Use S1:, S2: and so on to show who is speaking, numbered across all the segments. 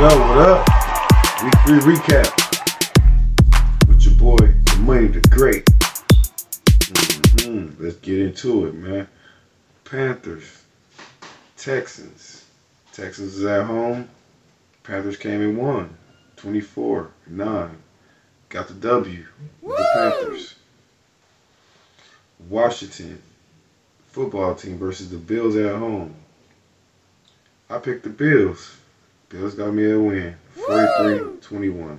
S1: Yo, what up? Week three recap with your boy, the money, the great. hmm Let's get into it, man. Panthers, Texans. Texans is at home. Panthers came and won, 24 9. Got the W with the Panthers. Washington football team versus the Bills at home. I picked the Bills. Bills got me a win, 43-21.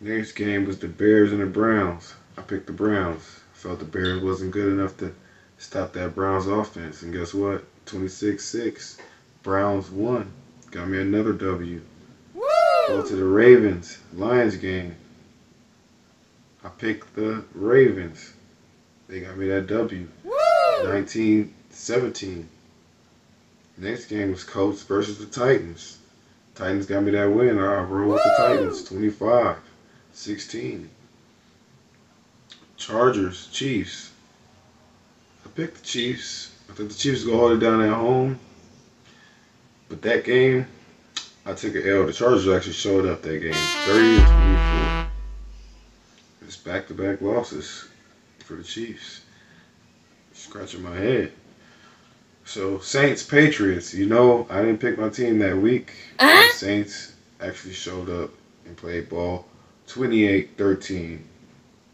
S1: Next game was the Bears and the Browns. I picked the Browns. Felt the Bears wasn't good enough to stop that Browns offense. And guess what? 26-6. Browns won. Got me another W. Go to the Ravens. Lions game. I picked the Ravens. They got me that W. 19-17. Next game was Colts versus the Titans. Titans got me that win. I rolled with the Titans. 25 16. Chargers, Chiefs. I picked the Chiefs. I think the Chiefs go hold it down at home. But that game, I took an L. The Chargers actually showed up that game. 30 24. It's back to back losses for the Chiefs. Scratching my head. So Saints Patriots, you know, I didn't pick my team that week. The Saints actually showed up and played ball 28-13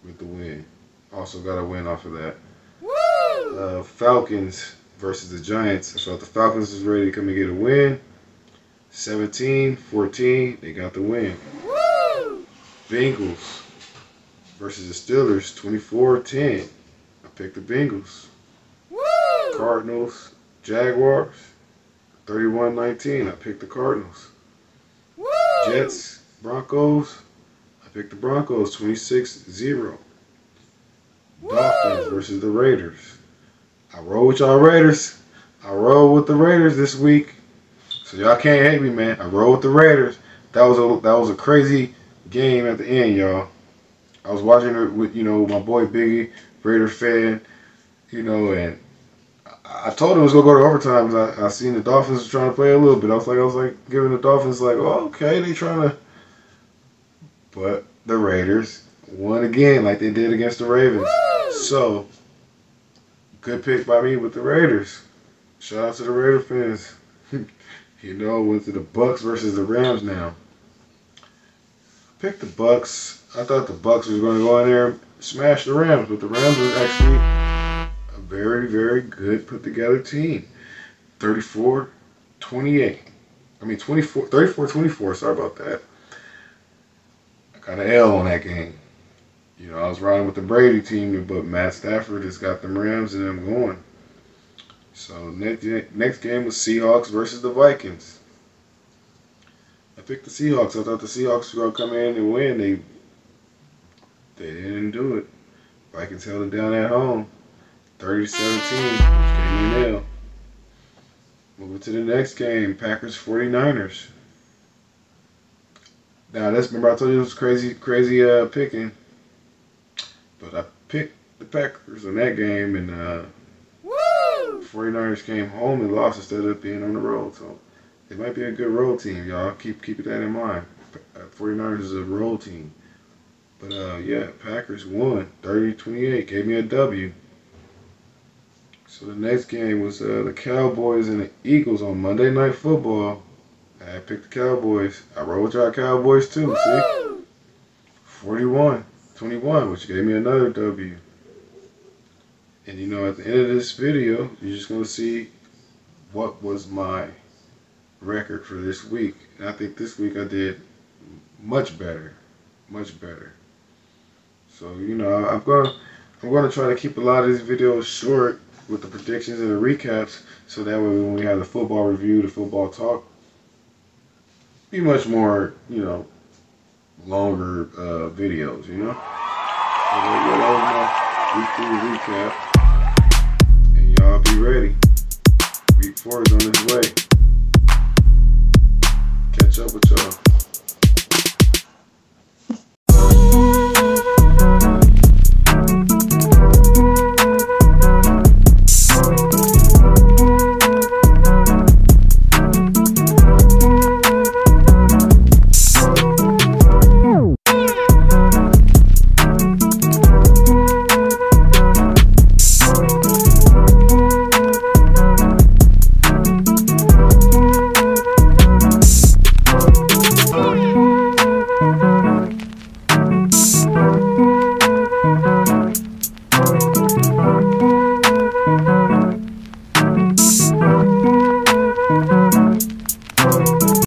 S1: with the win. Also got a win off of that. Uh, Falcons versus the Giants. I felt the Falcons was ready to come and get a win. 17-14, they got the win. Bengals versus the Steelers, 24-10. I picked the Bengals. Cardinals, Jaguars, 31-19. I picked the Cardinals. Jets, Broncos, I picked the Broncos, 26-0. Dolphins versus the Raiders. I roll with y'all Raiders. I roll with the Raiders this week. So y'all can't hate me, man. I roll with the Raiders. That was a that was a crazy game at the end, y'all. I was watching it with you know my boy Biggie, Raider fan, you know, and I told him it was gonna go to overtime. I, I seen the Dolphins trying to play a little bit. I was like, I was like giving the Dolphins like, oh, okay, they trying to. But the Raiders won again, like they did against the Ravens. So, good pick by me with the Raiders. Shout out to the Raider fans. you know, went to the Bucks versus the Rams now. Picked the Bucks. I thought the Bucks was going to go in there smash the Rams, but the Rams was actually very, very good put together team. 34 28. I mean, 24, 34 24. Sorry about that. I got an L on that game. You know, I was riding with the Brady team, but Matt Stafford has got them Rams and them going. So next next game was Seahawks versus the Vikings. I picked the Seahawks. I thought the Seahawks were gonna come in and win. They they didn't do it. Vikings held it down at home. 30-17, which gave me an L. Moving to the next game, Packers 49ers. Now that's remember I told you it was crazy crazy uh picking. But I picked the Packers in that game and uh 49ers came home and lost instead of being on the road. So they might be a good road team, y'all. Keep keep that in mind. 49ers is a road team. But uh, yeah, Packers won 30-28. Gave me a W. So the next game was uh, the Cowboys and the Eagles on Monday Night Football. I picked the Cowboys. I rolled y'all Cowboys too, see? 41, 21, which gave me another W. And you know, at the end of this video, you're just going to see what was my record for this week. And I think this week I did much better. Much better. So, you know, I'm going to I'm going to try to keep a lot of these videos short with the predictions and the recaps. So that way, when we have the football review, the football talk, be much more, you know, longer uh, videos, you know? So that my week three recap. And y'all be ready. Week four is on its way. Catch up with y'all.